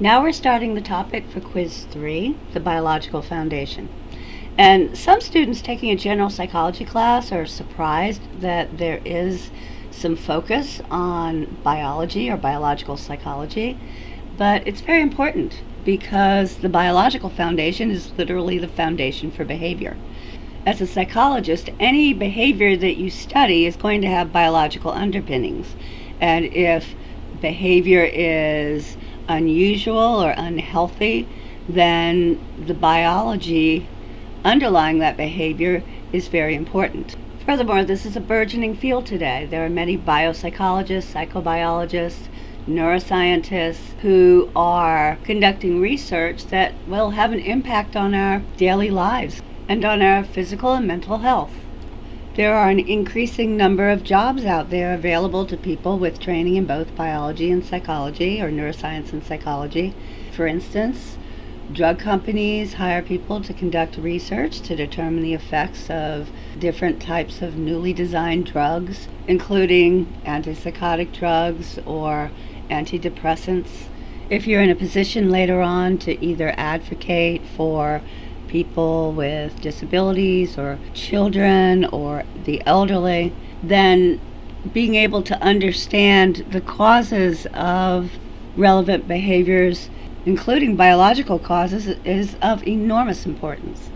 Now we're starting the topic for quiz three, the biological foundation. And some students taking a general psychology class are surprised that there is some focus on biology or biological psychology, but it's very important because the biological foundation is literally the foundation for behavior. As a psychologist, any behavior that you study is going to have biological underpinnings. And if behavior is unusual or unhealthy, then the biology underlying that behavior is very important. Furthermore, this is a burgeoning field today. There are many biopsychologists, psychobiologists, neuroscientists who are conducting research that will have an impact on our daily lives and on our physical and mental health. There are an increasing number of jobs out there available to people with training in both biology and psychology or neuroscience and psychology. For instance, drug companies hire people to conduct research to determine the effects of different types of newly designed drugs, including antipsychotic drugs or antidepressants. If you're in a position later on to either advocate for people with disabilities or children or the elderly, then being able to understand the causes of relevant behaviors, including biological causes, is of enormous importance.